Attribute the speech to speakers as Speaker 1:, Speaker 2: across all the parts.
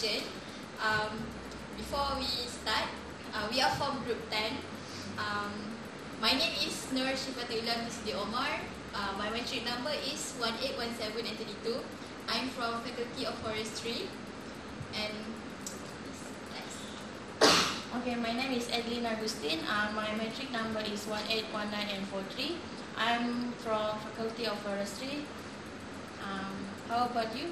Speaker 1: introduction. Um, before we start, uh, we are from Group 10. Um, my name is Nur Shifatullah Misdi Omar. Uh, my matric number is 1817 I'm from Faculty of Forestry. And
Speaker 2: Okay, my name is Adeline Agustin. Uh, my matric number is 1819 and 43. I'm from Faculty of Forestry. Um, how about you?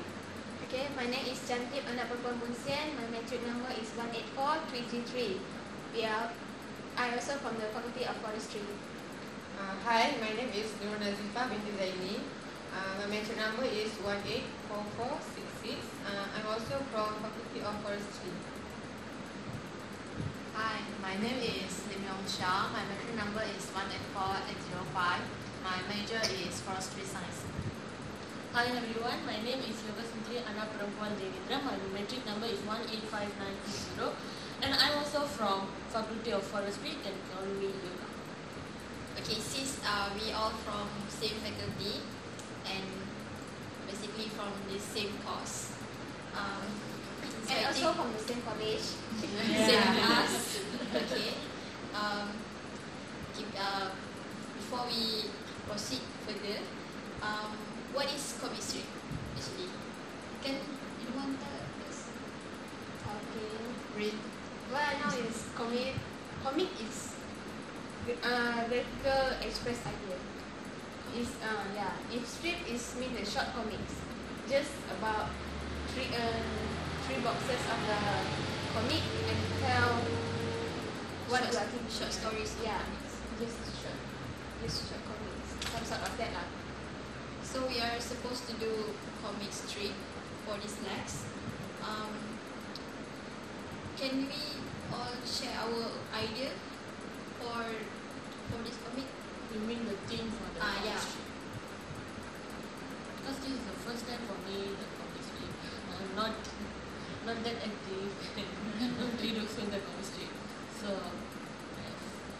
Speaker 3: Okay, my name is Jantip Anak Perempuan Bunsian. My matric number is 184333. We are, I also from the Faculty of Forestry.
Speaker 4: Uh, hi, my name is Nur Nazifa binti Zaini. Uh, my matric number is 184466. Uh, I'm also from Faculty of Forestry.
Speaker 5: Hi, my name is Lim Yong Xia. My matric number is 184805. My major is forestry science.
Speaker 2: Hi everyone, my name is Yoga Sundri Anak Perempuan Devendra. My matric number is 185920 and I'm also from Faculty of Forestry and call me Yoga.
Speaker 1: okay, since uh, we all from same faculty and basically from the same course. Um, so
Speaker 3: And
Speaker 1: I
Speaker 3: also from the same college.
Speaker 1: same class. Okay. Um, keep, uh, before we proceed further, um, what is comic strip actually? Can you want to first?
Speaker 3: Okay.
Speaker 1: read?
Speaker 3: What I know is comic. Comic is uh, vertical express idea. Is uh, yeah. If strip is mean the short comics, just about three uh, three boxes of the comic and tell what
Speaker 1: short,
Speaker 3: you are thinking.
Speaker 1: short stories?
Speaker 3: Yeah. Just short, just short comics. Some sort of that lah.
Speaker 1: So we are supposed to do comic strip for this next. Um, can we all share our idea for for this comic?
Speaker 2: You mean the theme for the
Speaker 1: Ah,
Speaker 2: comic
Speaker 1: yeah.
Speaker 2: strip? Because this is the first time for me the comic strip. I'm not not that active and not read also in the comic strip. So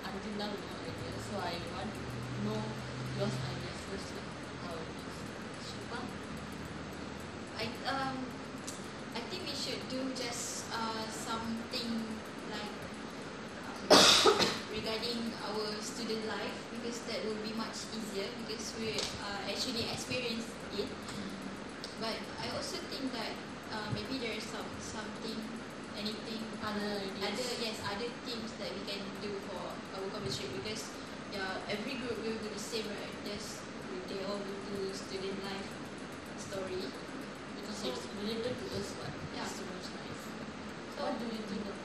Speaker 2: until now no idea. So I want to know your ideas first like how it is.
Speaker 1: Shifa? I um I think we should do just uh something like um, regarding our student life because that will be much easier because we uh, actually experienced it. But I also think that uh, maybe there is some something anything
Speaker 2: Other ideas.
Speaker 1: other yes other things that we can do for our comic strip because yeah every group will do the same right just they all will do student life story
Speaker 2: because
Speaker 1: So-
Speaker 2: it's related to us what
Speaker 1: Yeah.
Speaker 2: students' life.
Speaker 1: So-
Speaker 2: what do you think of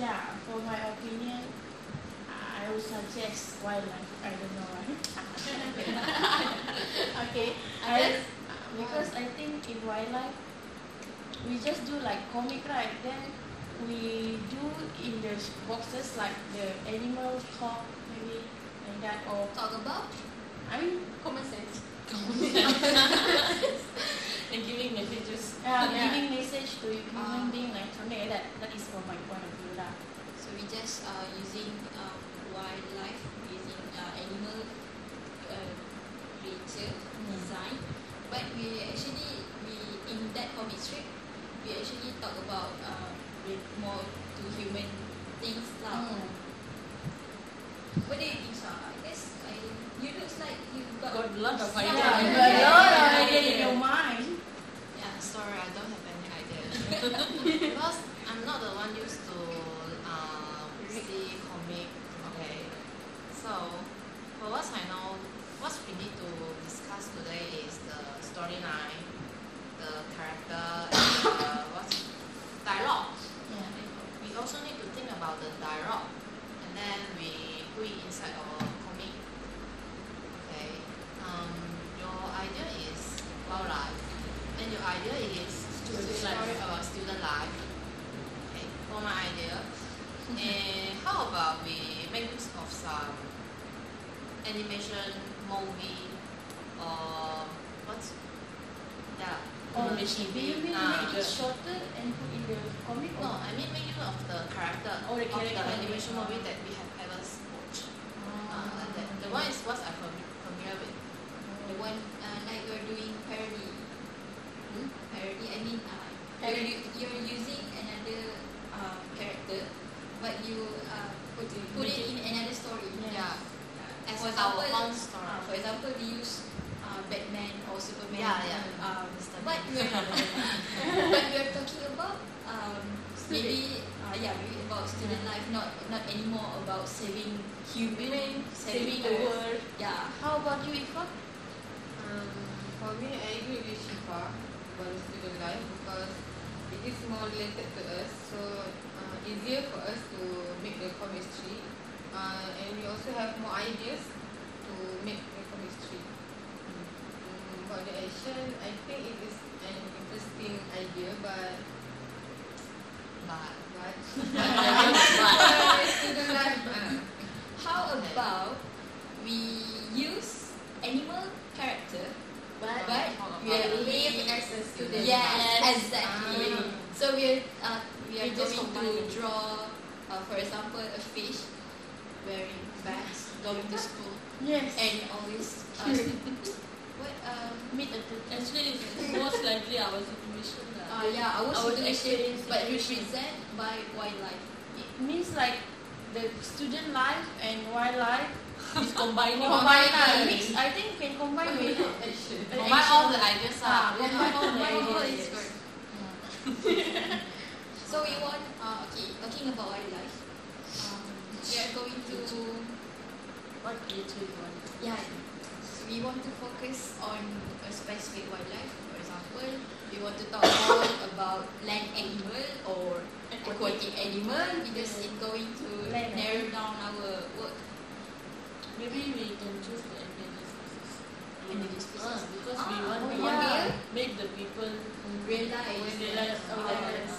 Speaker 6: Yeah, for my opinion, I wildlife. I don't know why. okay, I, because I think in wildlife, we just do like comic, right? Then we do in the boxes like the animal talk, maybe like that, or
Speaker 1: talk about
Speaker 6: I mean,
Speaker 3: Common sense. Common sense.
Speaker 2: and giving messages.
Speaker 6: uh,
Speaker 3: Yeah.
Speaker 6: giving message to human
Speaker 1: Ah.
Speaker 6: being, like something like that. That is from my point of view, lah.
Speaker 1: so we just uh, using um,
Speaker 5: for I
Speaker 4: agree with the student life because it is more related to us, so uh, easier for us to make the chemistry, uh, and we also have more ideas to make the chemistry. Um, about the action, I think it is an interesting idea, but
Speaker 5: But
Speaker 4: but
Speaker 5: but
Speaker 4: student life. Uh,
Speaker 1: How about we use animal character,
Speaker 3: But,
Speaker 1: but we are
Speaker 3: live as a student.
Speaker 1: Yes, exactly.
Speaker 4: Ah.
Speaker 1: So we are uh, we are
Speaker 3: We just
Speaker 1: going to draw, uh, for example, a fish wearing bags, going to school,
Speaker 6: Yes.
Speaker 1: and always uh, what um
Speaker 6: meet at the
Speaker 2: Actually, most likely our situation. lah.
Speaker 1: uh, yeah our
Speaker 6: Our
Speaker 1: situation,
Speaker 6: experience
Speaker 1: but
Speaker 6: situation.
Speaker 1: represent by wildlife.
Speaker 6: It means like the student life and wildlife
Speaker 2: It's combining.
Speaker 6: combine lah.
Speaker 1: Combining.
Speaker 6: Mix. I think can combine with
Speaker 4: action.
Speaker 5: combine all the ideas
Speaker 6: Ah,
Speaker 5: ah.
Speaker 6: combine all the ideas.
Speaker 1: So we want uh, okay talking about wildlife. Um, we are going to
Speaker 2: What creature you want?
Speaker 1: Yeah, so we want to focus on a specific wildlife. For example, we want to talk more about land animal or aquatic animal because it's going to
Speaker 6: Land
Speaker 1: narrow down our work.
Speaker 2: Maybe we can choose the endangered species.
Speaker 1: Endangered species.
Speaker 2: Ah, because we
Speaker 1: Ah,
Speaker 2: want
Speaker 1: oh
Speaker 2: to
Speaker 1: yeah.
Speaker 2: make the people
Speaker 1: Realize,
Speaker 2: realize
Speaker 1: uh,
Speaker 2: awareness.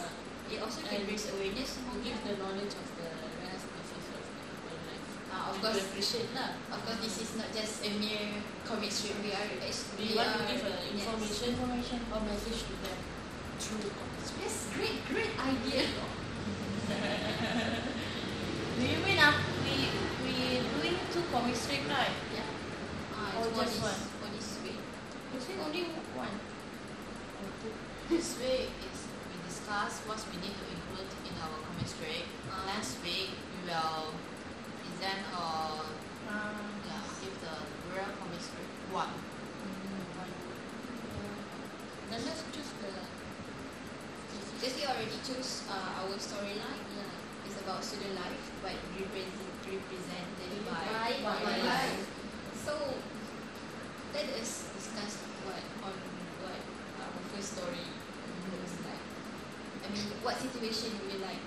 Speaker 1: it also can raise awareness
Speaker 2: to give the knowledge of the rare species of the wildlife.
Speaker 1: Uh, of
Speaker 2: To
Speaker 1: course,
Speaker 2: appreciate lah.
Speaker 1: of course, this is not just a mere comic strip. We are actually
Speaker 2: We want to
Speaker 1: are-
Speaker 2: give a
Speaker 1: yes.
Speaker 2: information
Speaker 6: Information.
Speaker 2: or message to them through comics.
Speaker 1: Yes, great, great idea.
Speaker 6: strip right?
Speaker 1: Yeah. Uh,
Speaker 6: Or
Speaker 1: it's
Speaker 6: just
Speaker 1: this,
Speaker 6: one?
Speaker 1: for this way.
Speaker 6: You say only one.
Speaker 2: Or two.
Speaker 5: This week is we discuss what we need to include in our comic strip.
Speaker 1: Ah.
Speaker 5: Next week we will present or
Speaker 6: Uh,
Speaker 5: yeah, give the real comic strip one.
Speaker 2: Then let's choose the.
Speaker 1: Because already choose uh, our storyline.
Speaker 2: Yeah.
Speaker 1: It's about student life, but represent, represented by
Speaker 3: By
Speaker 1: wildlife.
Speaker 3: wildlife.
Speaker 1: So let us discuss what on what our first story looks like. I mean, what situation would you like?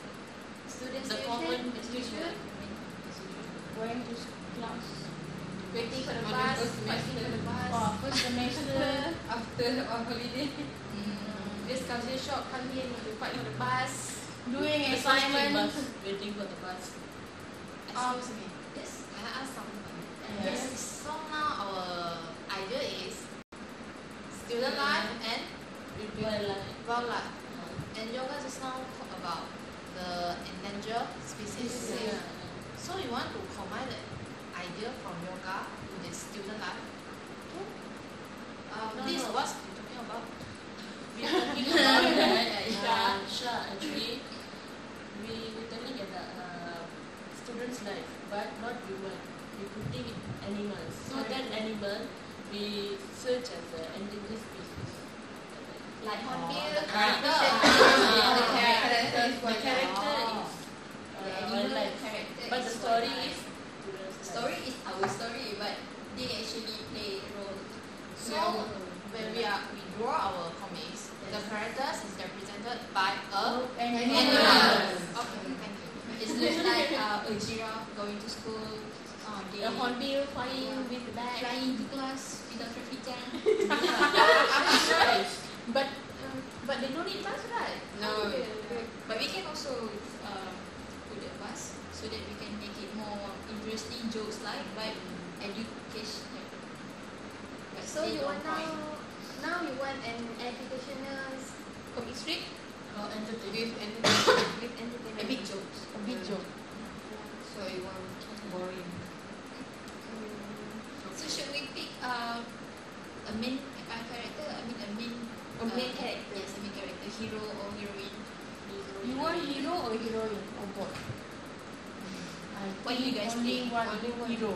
Speaker 1: Student
Speaker 2: The
Speaker 1: situation,
Speaker 2: common situation.
Speaker 1: I mean, as usual.
Speaker 6: going to class.
Speaker 3: Waiting for the bus,
Speaker 4: first
Speaker 3: fighting for the bus.
Speaker 6: Oh, first semester.
Speaker 4: After our holiday.
Speaker 1: Mm.
Speaker 3: This culture shock come here, need to fight for the bus.
Speaker 6: doing
Speaker 2: The
Speaker 6: assignment.
Speaker 2: waiting for the bus.
Speaker 1: Excuse me. Yes.
Speaker 5: Can I ask something?
Speaker 6: Yes.
Speaker 5: So now our idea is student life and
Speaker 2: Wildlife.
Speaker 5: wildlife.
Speaker 2: Uh,
Speaker 5: And yoga just now talk about the endangered species.
Speaker 2: yeah.
Speaker 5: So you want to combine the idea from yoga with the student life?
Speaker 1: Um,
Speaker 2: No,
Speaker 5: this
Speaker 2: no.
Speaker 5: is what you're talking about.
Speaker 2: We are talking about that.
Speaker 1: Yeah.
Speaker 2: Uh, Shah, actually, we we telling at the uh, students' life, but not human. We putting animals. So that animal, we search as the endangered species.
Speaker 1: like
Speaker 5: Oh,
Speaker 1: hornbill,
Speaker 5: the character.
Speaker 1: uh,
Speaker 5: Ah.
Speaker 1: the character.
Speaker 4: Character is
Speaker 2: The
Speaker 4: wildlife.
Speaker 2: character
Speaker 5: Oh.
Speaker 2: is
Speaker 1: The
Speaker 2: uh,
Speaker 1: animal
Speaker 2: wildlife,
Speaker 1: character
Speaker 2: but the
Speaker 1: is
Speaker 2: story
Speaker 1: wildlife.
Speaker 2: is students' life.
Speaker 1: Story is our story, but they actually play a role.
Speaker 5: So when we are we draw our comics, the characters is represented by a
Speaker 6: Animal.
Speaker 5: Okay, thank you.
Speaker 1: It looks like uh, a giraffe going to school. Uh, they
Speaker 3: The hornbill flying with the bag.
Speaker 1: flying to class without traffic jam.
Speaker 3: But um, but they don't need bus, right?
Speaker 4: No.
Speaker 3: Okay, okay.
Speaker 1: But we can also uh, put the bus so that we can make it more interesting jokes like, by education. But
Speaker 3: So you want now? Now you want an educational comic strip
Speaker 2: Or entertainment.
Speaker 4: With entertainment.
Speaker 3: with entertainment.
Speaker 1: A big jokes.
Speaker 6: A big joke.
Speaker 4: So you want boring.
Speaker 1: So should we pick uh, a main uh, character? I mean a main.
Speaker 3: A main
Speaker 1: uh,
Speaker 3: character.
Speaker 1: Yes, a main character, hero or heroine.
Speaker 6: You want hero or heroine or both? I
Speaker 1: What do you guys
Speaker 6: only
Speaker 1: think?
Speaker 6: one
Speaker 4: Only one.
Speaker 6: hero.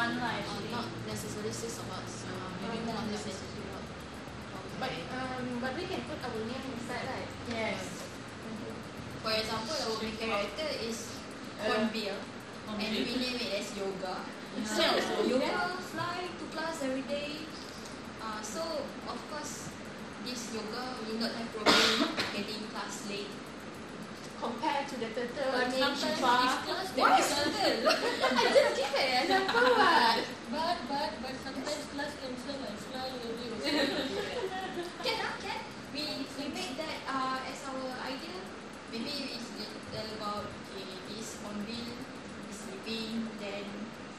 Speaker 1: One
Speaker 6: lah
Speaker 5: Or
Speaker 6: actually.
Speaker 5: not necessarily six of us. Uh, maybe more
Speaker 3: not
Speaker 5: than
Speaker 3: necessarily.
Speaker 5: Okay.
Speaker 3: But um, but we can put our name inside, right?
Speaker 6: Yes.
Speaker 1: For example, our main character is Conville, and we name it as Yoga. So yoga fly to class every day. Uh, so of course, this yoga will not have problem getting class late.
Speaker 3: Compared to the turtle
Speaker 2: sometimes
Speaker 3: Shifa.
Speaker 1: Why is
Speaker 2: cancel.
Speaker 3: I just give it an example, what?
Speaker 2: But but but sometimes class cancel and fly away also.
Speaker 1: Can ah, can. We we make that uh, as our idea. Maybe it's tell about okay, this hornbill is sleeping, then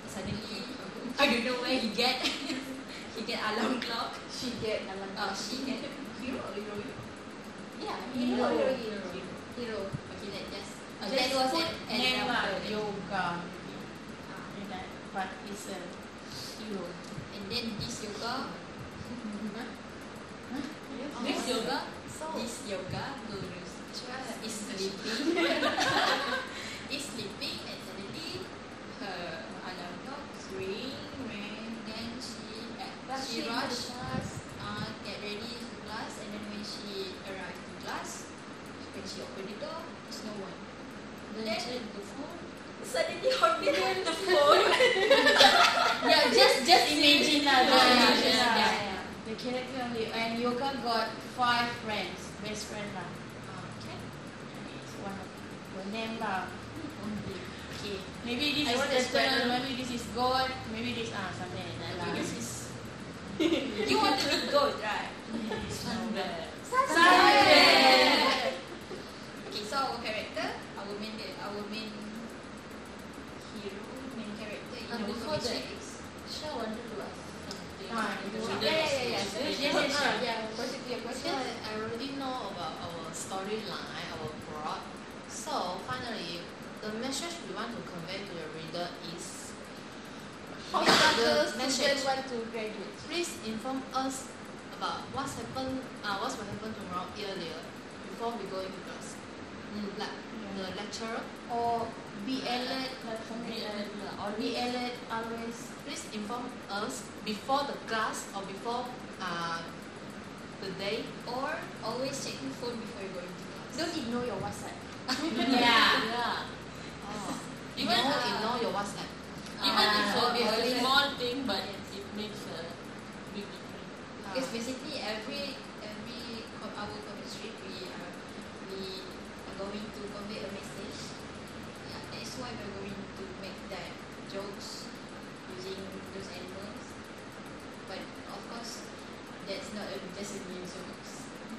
Speaker 1: suddenly I don't know where he get he get alarm clock.
Speaker 3: She get dalam
Speaker 1: Uh, she get hero or hero.
Speaker 3: Yeah,
Speaker 6: Hero.
Speaker 3: hero, hero,
Speaker 1: Hero. Hero. That just uh, that was
Speaker 6: put
Speaker 1: an
Speaker 6: name lah,
Speaker 1: example.
Speaker 6: yoga.
Speaker 1: Ah,
Speaker 6: Like that. But it's a hero.
Speaker 1: and then this yoga,
Speaker 2: This yoga,
Speaker 5: So,
Speaker 1: this yoga guru is sleeping. is sleeping and suddenly her alarm clock ring ring. Then she uh, she rush uh, get ready to class and then when she arrived to class, when she opened the door, no one.
Speaker 2: then check the phone.
Speaker 1: Suddenly Hornbill on the phone.
Speaker 6: yeah, just just imagine. Just
Speaker 1: Yeah,
Speaker 6: imagine
Speaker 1: yeah,
Speaker 6: lah.
Speaker 1: yeah,
Speaker 6: The character only. And Yoga got five friends, best friend lah.
Speaker 1: okay.
Speaker 6: It's one of the name lah. Only.
Speaker 1: Okay.
Speaker 6: Maybe this
Speaker 1: I
Speaker 6: is
Speaker 1: want to spread
Speaker 6: turtle,
Speaker 1: the-
Speaker 6: maybe this is God, maybe this ah something like that lah.
Speaker 1: This is you want to be goat, right?
Speaker 2: Somewhere.
Speaker 6: Sunday.
Speaker 1: So our character, our main our main hero, main character in
Speaker 2: And
Speaker 1: our
Speaker 2: before that,
Speaker 1: strip is
Speaker 2: Sha wanted to ask something.
Speaker 6: Ah,
Speaker 2: in the
Speaker 6: you
Speaker 2: middle
Speaker 6: want-
Speaker 3: Yeah, yeah, yeah, yeah.
Speaker 2: the
Speaker 3: Yes,
Speaker 2: story.
Speaker 3: yes, yes. Yeah, question
Speaker 5: so
Speaker 3: question.
Speaker 5: I, already know about our storyline, our plot. So, finally, the message we want to convey to the reader is
Speaker 3: How
Speaker 5: the message
Speaker 3: want to graduate?
Speaker 5: please inform us about what's happened uh, what's will happen tomorrow earlier before we go into class.
Speaker 2: Mm.
Speaker 5: Like the lecturer,
Speaker 6: Or be alert, like something
Speaker 2: Be
Speaker 6: like
Speaker 2: alert lah,
Speaker 6: Or be always.
Speaker 5: please inform us before the class or before uh, the day.
Speaker 1: or always check your phone before you go into class.
Speaker 3: Don't ignore your WhatsApp.
Speaker 6: yeah.
Speaker 2: Yeah.
Speaker 5: Oh.
Speaker 2: Even,
Speaker 5: Even
Speaker 2: uh,
Speaker 5: ignore your WhatsApp.
Speaker 2: Even
Speaker 1: Ah,
Speaker 2: if
Speaker 1: will be
Speaker 2: it's a
Speaker 1: alert.
Speaker 2: small thing, but
Speaker 1: Yes.
Speaker 2: it makes a big difference.
Speaker 1: Because basically every every co- our comic strip we are we are going to convey a message. Yeah, that's why we're going to make that jokes using those animals. But of course, that's not a, just a new jokes.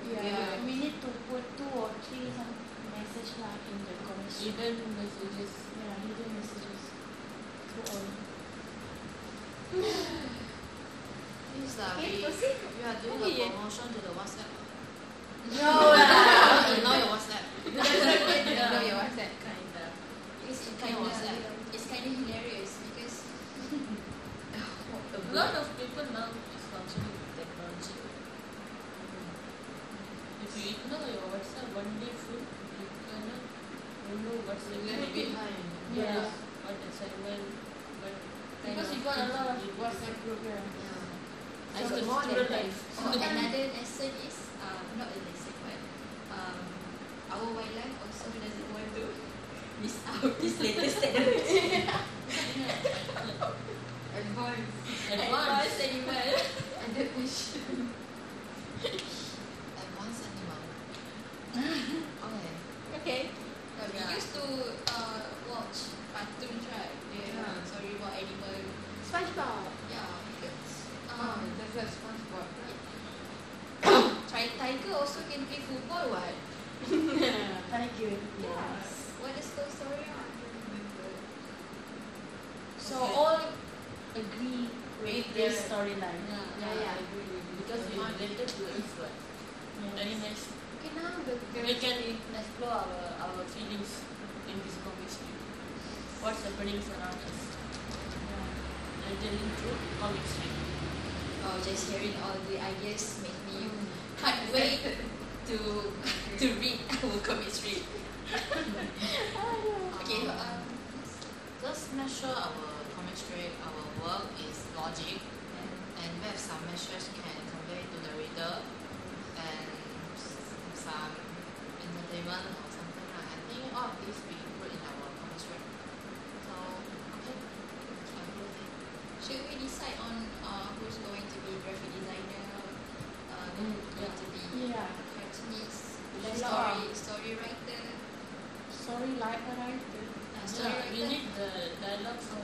Speaker 6: Yeah. We need to put two or three some message lah in the comments.
Speaker 2: Hidden messages.
Speaker 6: Yeah, hidden messages. To all.
Speaker 5: Means that
Speaker 3: Okay, proceed.
Speaker 5: we are doing
Speaker 3: Okay.
Speaker 5: a promotion to the WhatsApp.
Speaker 6: No
Speaker 5: Don't ignore your WhatsApp.
Speaker 3: Don't ignore your WhatsApp.
Speaker 2: Kinda.
Speaker 1: It's
Speaker 5: Kind
Speaker 1: kind
Speaker 5: of sad.
Speaker 1: of it's kind of hilarious because
Speaker 2: A lot of people now is functioning with technology. If you ignore your WhatsApp one day full, you cannot don't know what's the
Speaker 5: You're behind.
Speaker 2: Yeah. What assignment,
Speaker 6: Because you got a lot of
Speaker 2: you need to
Speaker 6: WhatsApp
Speaker 2: do. I
Speaker 6: So
Speaker 2: got
Speaker 6: more than that.
Speaker 1: oh, another lesson is um, not a lesson but um, our wildlife also doesn't want to miss out this latest technology.
Speaker 5: Advance.
Speaker 2: Advanced.
Speaker 6: This
Speaker 2: the-
Speaker 6: storyline.
Speaker 2: Yeah,
Speaker 3: Yeah, yeah.
Speaker 2: I agree with you. Because we related to it, but very nice.
Speaker 3: Okay, now the
Speaker 2: We can explore our, our feelings in this comic strip. What's happening around us. Entering through comic strip.
Speaker 1: Oh, just hearing all the ideas make me can't wait to to read our comic strip. Okay, um,
Speaker 5: make sure our comic strip, our work is logic, have some messages can convey to the reader, and s- some entertainment or something. Like. I think all of these we include in our comic strip. So okay, I agree with it.
Speaker 1: Should we decide on uh, who's going to be graphic designer, uh,
Speaker 2: Mm,
Speaker 1: going to be
Speaker 6: Yeah.
Speaker 1: cartoonist,
Speaker 6: There's a
Speaker 1: story story writer,
Speaker 6: Sorry, like a writer.
Speaker 1: uh, story
Speaker 2: Yeah, we
Speaker 1: writer?
Speaker 2: need the dialogue from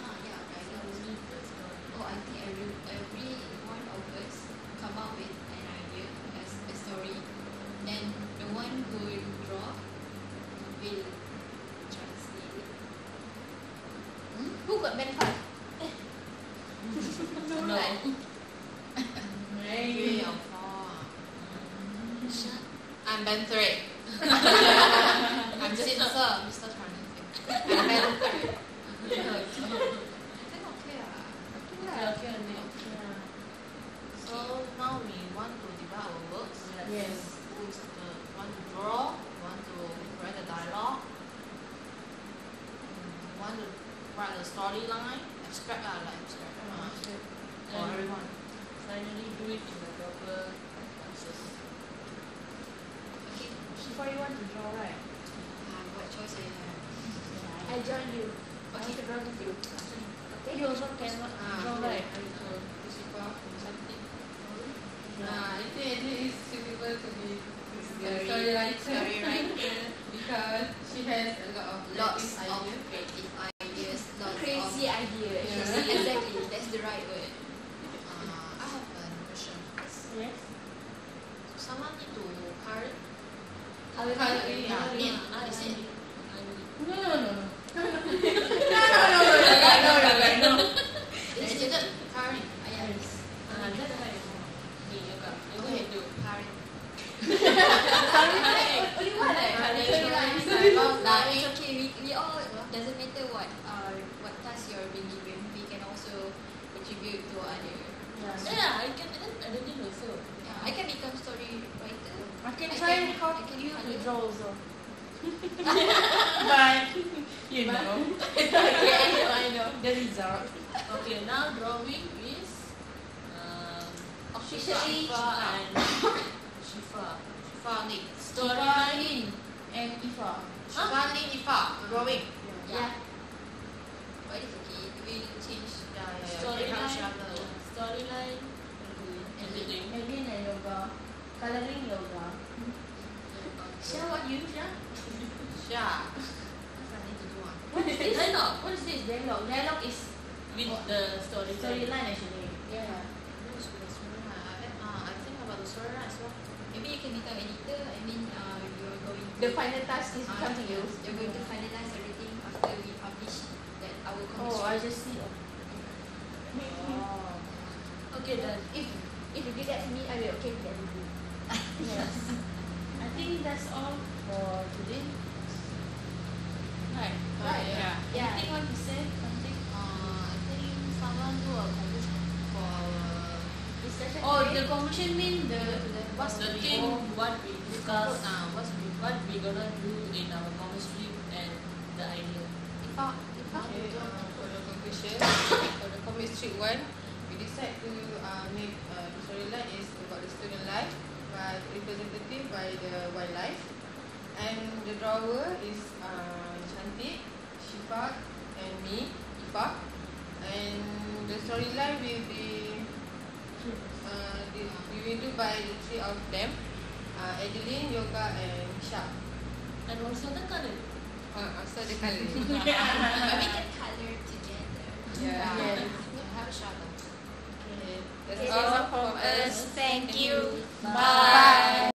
Speaker 1: Ah, yeah,
Speaker 2: so
Speaker 1: dialogue.
Speaker 2: we need the story.
Speaker 1: Oh, I think every every one of us come up with an idea as a story, and the one who will draw will translate it.
Speaker 3: Who got band five?
Speaker 2: No.
Speaker 5: Three or four. I'm band three. I'm Mr. Mr. Translation. I'm band three. I think okay ah.
Speaker 2: Okay, okay, okay.
Speaker 6: Yeah.
Speaker 5: So now we want to divide our works.
Speaker 6: Yes.
Speaker 5: Who is the want to draw, want to write the dialogue, mm, want to write the storyline, abstract lah, like abstract. Uh, for
Speaker 2: And
Speaker 5: everyone.
Speaker 2: finally do it in the proper process.
Speaker 1: Okay,
Speaker 6: Before you want to draw, right?
Speaker 1: uh, what choice I have?
Speaker 3: I join you. I want to draw with you. Okay.
Speaker 6: You also cannot
Speaker 4: Ah,
Speaker 6: draw,
Speaker 4: okay.
Speaker 6: right?
Speaker 4: So, Pushipa, cantik.
Speaker 6: Yeah.
Speaker 4: Ah, I think Adli is suitable to be the
Speaker 1: Story-
Speaker 4: story writer
Speaker 1: story writer.
Speaker 4: because she has a lot of
Speaker 1: Lots
Speaker 4: creative
Speaker 1: of
Speaker 4: ideas.
Speaker 1: creative ideas, lots
Speaker 3: Crazy
Speaker 1: of
Speaker 3: idea.
Speaker 4: Yeah.
Speaker 3: actually.
Speaker 1: exactly. That's the right word.
Speaker 5: Uh, I have a question.
Speaker 6: Yes.
Speaker 5: Someone need to carry.
Speaker 3: I will
Speaker 4: Colour,
Speaker 3: colour it.
Speaker 4: yeah.
Speaker 1: I mean,
Speaker 2: I
Speaker 1: is it?
Speaker 6: No, no, no, no.
Speaker 5: Is it carry?
Speaker 1: Ah, yeah, it's
Speaker 2: Ah, that's right. Okay, yoga. I
Speaker 5: Okay,
Speaker 2: will do.
Speaker 5: carry.
Speaker 3: Sorry, only one. eh?
Speaker 5: Carry.
Speaker 3: Sorry, one.
Speaker 5: Dialogue,
Speaker 1: Nah,
Speaker 5: line.
Speaker 1: it's okay. We, we all doesn't matter what uh what task you're being given. We can also contribute to other.
Speaker 6: Yeah.
Speaker 2: Yeah, I can add editing also.
Speaker 1: Yeah, I can become story writer.
Speaker 6: I can
Speaker 1: I
Speaker 6: try
Speaker 1: can-
Speaker 6: how
Speaker 1: I can
Speaker 6: you to
Speaker 1: colour.
Speaker 6: draw also. but you know
Speaker 1: okay, I know, I know.
Speaker 6: the result.
Speaker 2: Okay, now drawing is um, Shifa and Shifa.
Speaker 5: Shifa Lin.
Speaker 2: Storyline.
Speaker 6: and Ifa.
Speaker 5: Shifa Lin Ifa. Drawing.
Speaker 1: Yeah. But it's okay. We change.
Speaker 5: Yeah.
Speaker 2: Storyline.
Speaker 5: Storyline.
Speaker 6: Again and yoga. Coloring yoga. Share what you share?
Speaker 5: Yeah. What's I need to do ah?
Speaker 6: What is this?
Speaker 2: Dialogue.
Speaker 6: What is this? Dialogue. Dialogue is
Speaker 2: With the storyline.
Speaker 6: storyline actually. Yeah.
Speaker 5: What's the storyline? I think- ah, I think about the as well.
Speaker 1: Maybe you can become editor. I mean, uh, you're going to.
Speaker 3: The final task is come to you
Speaker 1: you're going to finalize everything after we publish that our comic
Speaker 6: Oh,
Speaker 1: strip.
Speaker 6: I just see. Oh.
Speaker 2: Okay, done.
Speaker 3: If if you give that to me, I will okay with that with you.
Speaker 6: Yes. I think that's all for today. Right.
Speaker 3: Right.
Speaker 5: Yeah.
Speaker 3: Yeah.
Speaker 6: Anything want to say? Something?
Speaker 5: Uh, I think someone do a
Speaker 6: Oh, the conclusion mean the
Speaker 5: what's
Speaker 2: The
Speaker 5: the
Speaker 2: thing, what we discuss,
Speaker 5: Ah, what's we
Speaker 2: what we gonna do in our chemistry and the idea.
Speaker 5: Ifa Ifa.
Speaker 4: Okay, uh, for the conclusion, for the comic strip one, we decide to uh, make uh, the storyline is about the student life, but representative by the wildlife, and the drawer is uh, Cantik, Shifa, and me, Ifa, and the storyline will be uh, the- we will do by the three of them, uh, Adeline, Yoga, and Shah.
Speaker 2: And also the color.
Speaker 4: Uh, also the colour.
Speaker 1: But we can color together.
Speaker 4: yeah.
Speaker 6: Yes.
Speaker 5: Have a shadow.
Speaker 4: Okay, that's
Speaker 3: Okay,
Speaker 4: all
Speaker 3: that's all
Speaker 4: from us.
Speaker 1: Thank you.
Speaker 6: Bye.